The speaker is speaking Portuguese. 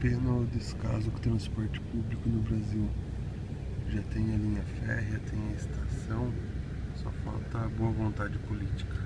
pena o descaso com o transporte público no Brasil. Já tem a linha férrea, tem a estação, só falta boa vontade política.